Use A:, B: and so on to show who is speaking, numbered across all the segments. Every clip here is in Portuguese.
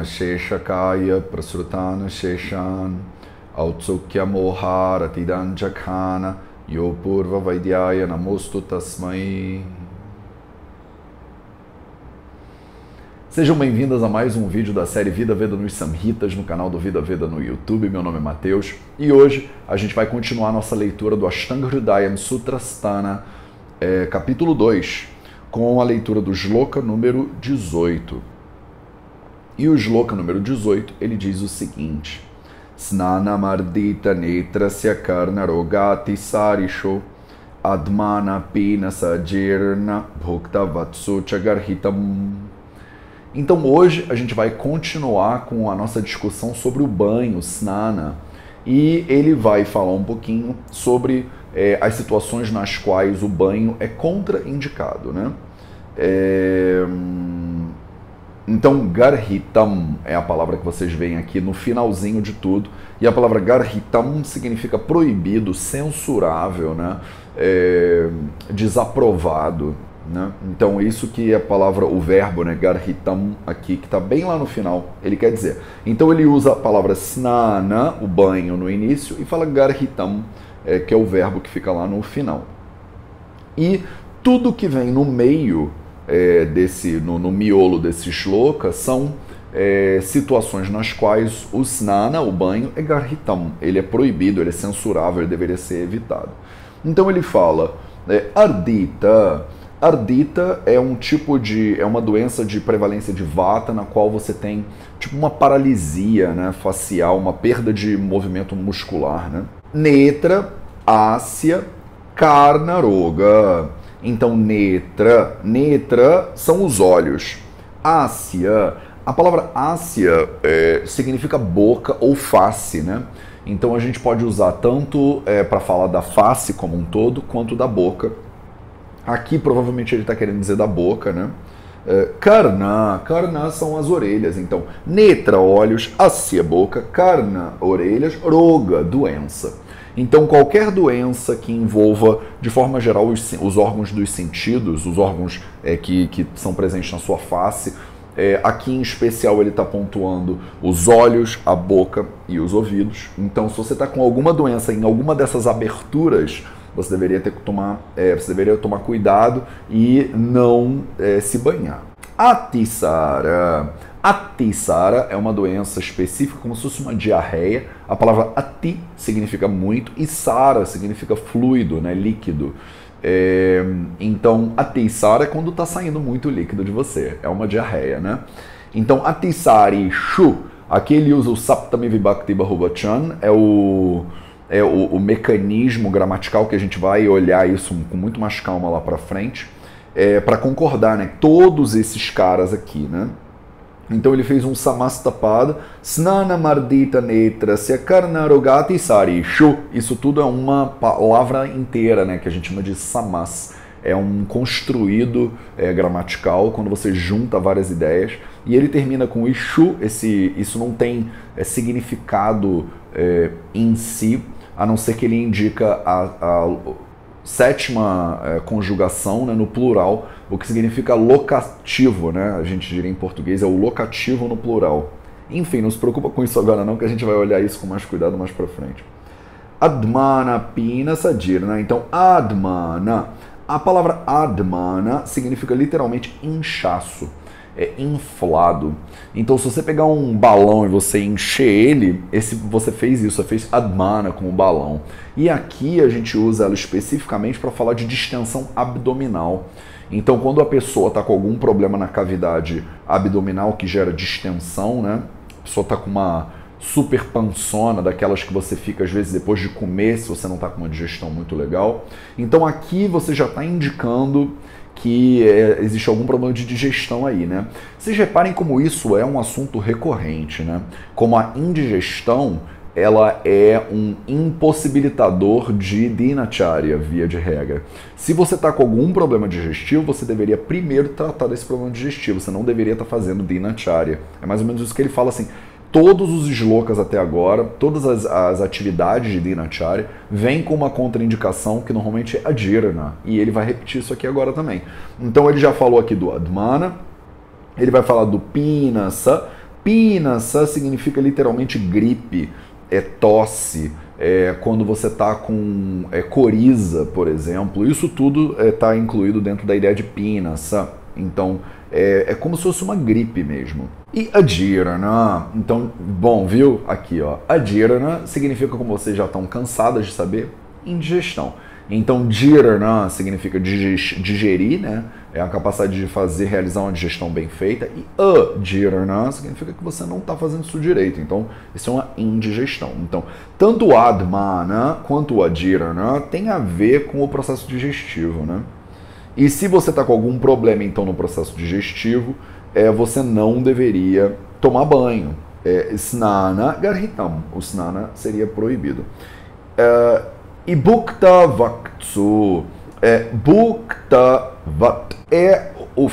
A: Asheshakaya prasrutan asheshan Autsukya moharatidan jakhana Yopurva Vaidyaya Namostu Tasmai Sejam bem-vindas a mais um vídeo da série Vida Veda nos Samhitas no canal do Vida Veda no YouTube. Meu nome é Mateus e hoje a gente vai continuar nossa leitura do Ashtanga Hridayam Sutrasthana, é, capítulo 2, com a leitura do Shloka número 18. E o Shloka número 18 ele diz o seguinte: Snanamardita netrasya karna rogati sarisho admana pina sajirna bhukta vatsu então hoje a gente vai continuar com a nossa discussão sobre o banho, snana, e ele vai falar um pouquinho sobre é, as situações nas quais o banho é contraindicado, né? É... Então, garhitam é a palavra que vocês veem aqui no finalzinho de tudo. E a palavra garhitam significa proibido, censurável, né? É... desaprovado. Né? Então, isso que é a palavra, o verbo, né, garhitam, aqui, que está bem lá no final, ele quer dizer. Então, ele usa a palavra snana, o banho, no início, e fala garhitam, é, que é o verbo que fica lá no final. E tudo que vem no meio é, desse, no, no, miolo desse shloka, são é, situações nas quais o snana, o banho, é garhitam, ele é proibido, ele é censurável, ele deveria ser evitado. Então, ele fala, é, ardita Ardita é um tipo de. é uma doença de prevalência de vata, na qual você tem tipo uma paralisia né, facial, uma perda de movimento muscular. Né? Netra, ásia, carnaroga. Então, netra, netra são os olhos. Ásia, a palavra ásia é, significa boca ou face, né? Então a gente pode usar tanto é, para falar da face como um todo, quanto da boca Aqui provavelmente ele está querendo dizer da boca, né? Uh, karna, karna são as orelhas, então netra, olhos, asya, boca, karna, orelhas, roga, doença. Então qualquer doença que envolva, de forma geral, os, os órgãos dos sentidos, os órgãos é, que, que são presentes na sua face, é, aqui em especial ele está pontuando os olhos, a boca e os ouvidos. Então se você está com alguma doença em alguma dessas aberturas, você deveria ter que tomar, é, você deveria tomar cuidado e não é, se banhar. A tiçara. A tiçara é uma doença específica, como se fosse uma diarreia. A palavra ati significa muito e sara significa fluido, né, líquido. É, então, a tiçara é quando está saindo muito líquido de você. É uma diarreia, né? Então, a tiçari shu, aqui ele usa o saptami vibhakti bahuvachan, é o é, o, o, mecanismo gramatical que a gente vai olhar isso com muito mais calma lá para frente, é, para concordar, né? Todos esses caras aqui, né? Então ele fez um samastapada, snana mardita netra sekarnarogati sarishu. Isso tudo é uma palavra inteira, né? Que a gente chama de samas. É um construído é, gramatical quando você junta várias ideias. E ele termina com ishu. Esse, isso não tem é, significado é, em si, a não ser que ele indica a, a sétima é, conjugação né, no plural, o que significa locativo, né? A gente diria em português é o locativo no plural. Enfim, não se preocupa com isso agora não, que a gente vai olhar isso com mais cuidado mais para frente. Admana pina sadirna. Então, admana. A palavra admana significa literalmente inchaço é, inflado. Então, se você pegar um balão e você encher ele, esse, você fez isso, você fez admana com o balão. E aqui a gente usa ela especificamente para falar de distensão abdominal. Então, quando a pessoa está com algum problema na cavidade abdominal que gera distensão, né? A pessoa está com uma super pançona, daquelas que você fica às vezes depois de comer, se você não está com uma digestão muito legal. Então, aqui você já está indicando que é, existe algum problema de digestão aí, né? Vocês reparem como isso é um assunto recorrente, né? Como a indigestão ela é um impossibilitador de dinacharya, via de regra. Se você está com algum problema digestivo, você deveria primeiro tratar desse problema digestivo, você não deveria estar tá fazendo dinacharya. É mais ou menos isso que ele fala assim, todos os slokas até agora, todas as, as atividades de Dinacharya, vêm com uma contraindicação que normalmente é a Jirana. E ele vai repetir isso aqui agora também. Então ele já falou aqui do Admana, ele vai falar do Pinasa. Pinasa significa literalmente gripe, é tosse, é, quando você está com é, coriza, por exemplo. Isso tudo está é, incluído dentro da ideia de Pinasa. Então, é, é como se fosse uma gripe mesmo. E Adirana, então, bom, viu? Aqui, ó. Adirana significa, como vocês já estão cansadas de saber, indigestão. Então, dirana significa digerir, né? É a capacidade de fazer, realizar uma digestão bem feita. E adirana significa que você não está fazendo isso direito. Então, isso é uma indigestão. Então, tanto o admana quanto o adirana tem a ver com o processo digestivo, né? E se você está com algum problema, então, no processo digestivo, é, você não deveria tomar banho. É, snana garhitam. O snana seria proibido. É, e bukta vaktsu. É, bukta vat. É o,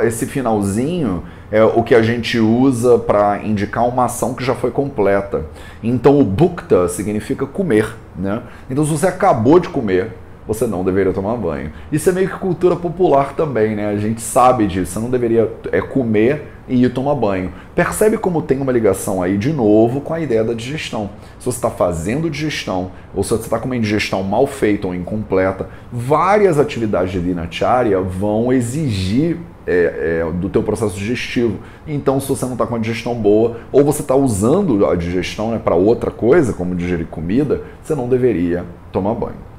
A: esse finalzinho é o que a gente usa para indicar uma ação que já foi completa. Então o bukta significa comer, né? Então se você acabou de comer, você não deveria tomar banho. Isso é meio que cultura popular também, né? A gente sabe disso. Você não deveria é, comer e ir tomar banho. Percebe como tem uma ligação aí de novo com a ideia da digestão. Se você está fazendo digestão ou se você está com uma digestão mal feita ou incompleta, várias atividades de dinacharya vão exigir é, é, do teu processo digestivo. Então, se você não está com a digestão boa ou você está usando a digestão né, para outra coisa, como digerir comida, você não deveria tomar banho.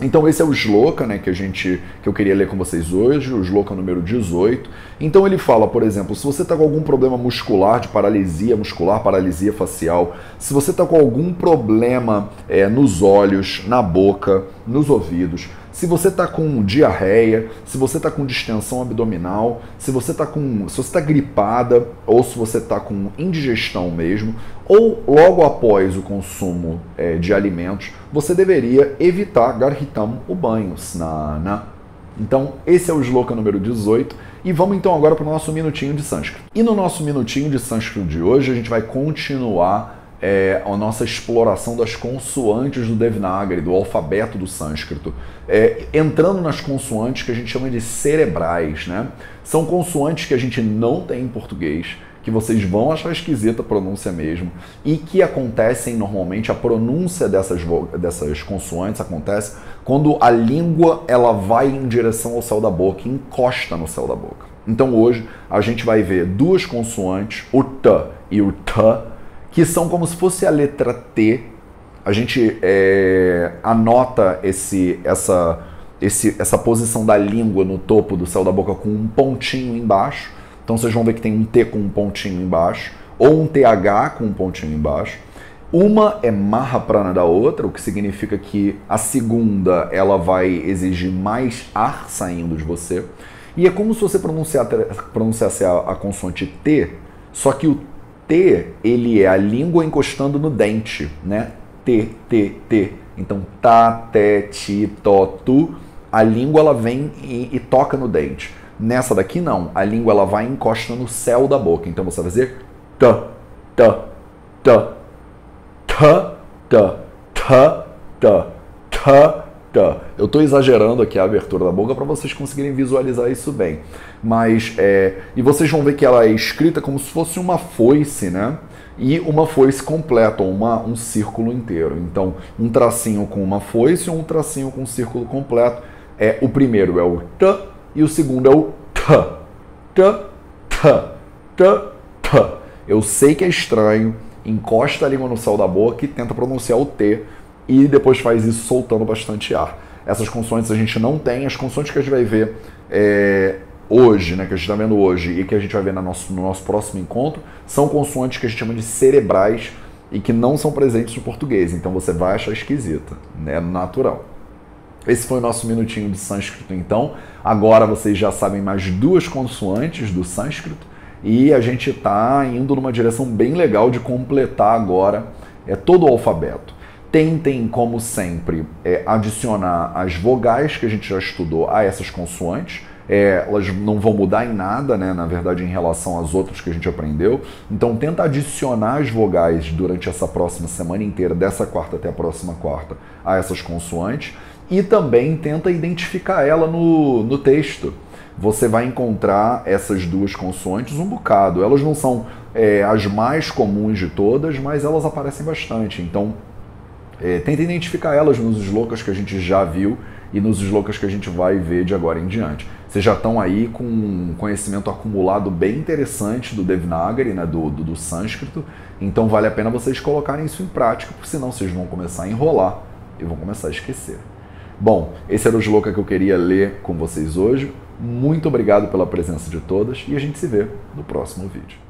A: Então esse é o Shloka, né, que a gente que eu queria ler com vocês hoje, o Shloka número 18. Então ele fala, por exemplo, se você está com algum problema muscular, de paralisia muscular, paralisia facial, se você está com algum problema é, nos olhos, na boca, nos ouvidos, se você está com diarreia, se você está com distensão abdominal, se você está com, se você está gripada ou se você está com indigestão mesmo, ou logo após o consumo é, de alimentos, você deveria evitar garhitam, o banho, snana. Então, esse é o sloka número 18 e vamos então agora para o nosso minutinho de sânscrito. E no nosso minutinho de sânscrito de hoje, a gente vai continuar é, a nossa exploração das consoantes do Devanagari, do alfabeto do sânscrito, é, entrando nas consoantes que a gente chama de cerebrais. Né? São consoantes que a gente não tem em português, que vocês vão achar esquisita a pronúncia mesmo, e que acontecem normalmente, a pronúncia dessas, dessas consoantes acontece quando a língua ela vai em direção ao céu da boca, encosta no céu da boca. Então hoje a gente vai ver duas consoantes, o T e o T, que são como se fosse a letra T. A gente é, anota esse, essa, esse, essa posição da língua no topo do céu da boca com um pontinho embaixo. Então vocês vão ver que tem um T com um pontinho embaixo, ou um TH com um pontinho embaixo. Uma é marra prana da outra, o que significa que a segunda ela vai exigir mais ar saindo de você. E é como se você pronunciasse a, a consoante T, só que o T, ele é a língua encostando no dente, né? T, T, T. Então, tá, te, ti, to, tu. A língua ela vem e, e, toca no dente. Nessa daqui não, a língua ela vai encostando no céu da boca. Então você vai dizer t, t, t, t, t, t, t, t, Tá, eu estou exagerando aqui a abertura da boca para vocês conseguirem visualizar isso bem. Mas, é, e vocês vão ver que ela é escrita como se fosse uma foice, né? E uma foice completa, uma, um círculo inteiro. Então, um tracinho com uma foice ou um tracinho com um círculo completo. É, o primeiro é o T e o segundo é o T. T, T, T, T. Eu sei que é estranho, encosta a língua no céu da boca e tenta pronunciar o T e depois faz isso soltando bastante ar. Essas consoantes a gente não tem, as consoantes que a gente vai ver é, hoje, né, que a gente está vendo hoje e que a gente vai ver no nosso, no nosso próximo encontro, são consoantes que a gente chama de cerebrais e que não são presentes no português, então você vai achar esquisita, né, natural. Esse foi o nosso minutinho de sânscrito, então. Agora vocês já sabem mais duas consoantes do sânscrito e a gente está indo numa direção bem legal de completar agora é todo o alfabeto. Tentem, como sempre, é, adicionar as vogais que a gente já estudou a essas consoantes. é, elas não vão mudar em nada, né, na verdade, em relação às outras que a gente aprendeu. Então, tenta adicionar as vogais durante essa próxima semana inteira, dessa quarta até a próxima quarta, a essas consoantes. E também tenta identificar ela no, no texto. Você vai encontrar essas duas consoantes um bocado. Elas não são é, as mais comuns de todas, mas elas aparecem bastante. Então, é, tenta identificar elas nos slocas que a gente já viu e nos slocas que a gente vai ver de agora em diante. Vocês já estão aí com um conhecimento acumulado bem interessante do Devanagari, né, do, do, do sânscrito, então vale a pena vocês colocarem isso em prática, porque senão vocês vão começar a enrolar e vão começar a esquecer. Bom, esse era o sloka que eu queria ler com vocês hoje. Muito obrigado pela presença de todas e a gente se vê no próximo vídeo.